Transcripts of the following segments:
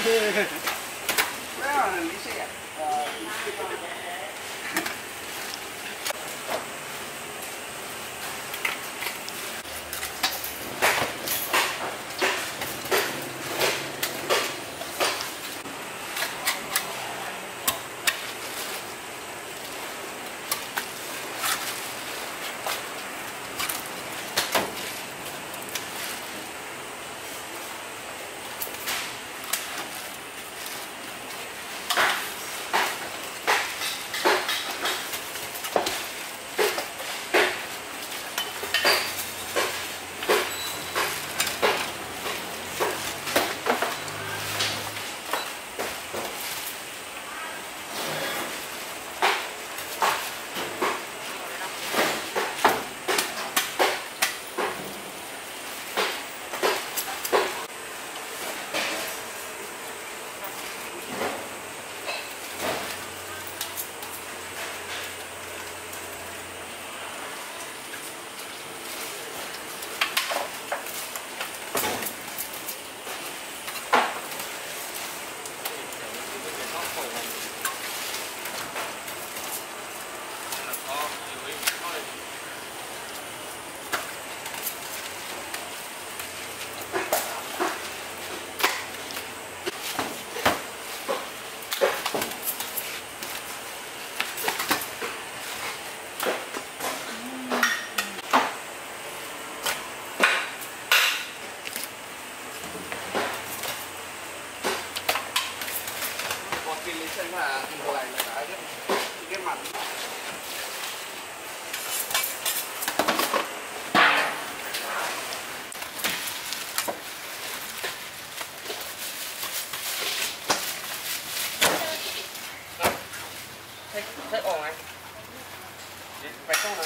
はい。là hình này cái cái mặt. Thấy ổn anh? Phải không nào?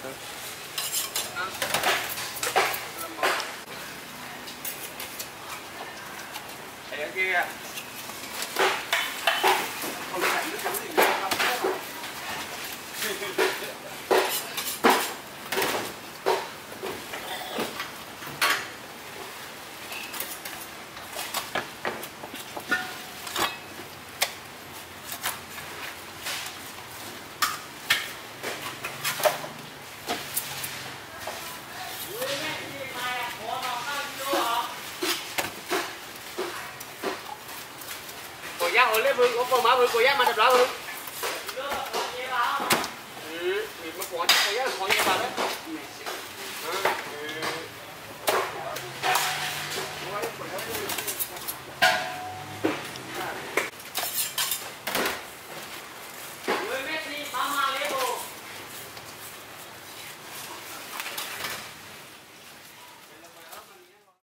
Thank you. Đấy kia. Không phải Cổ giác ở lên vương, có cổ má vương, cổ giác mà đập đó vương. Ừ, mình mới có cổ giác là khó vào đấy.